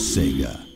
Sega.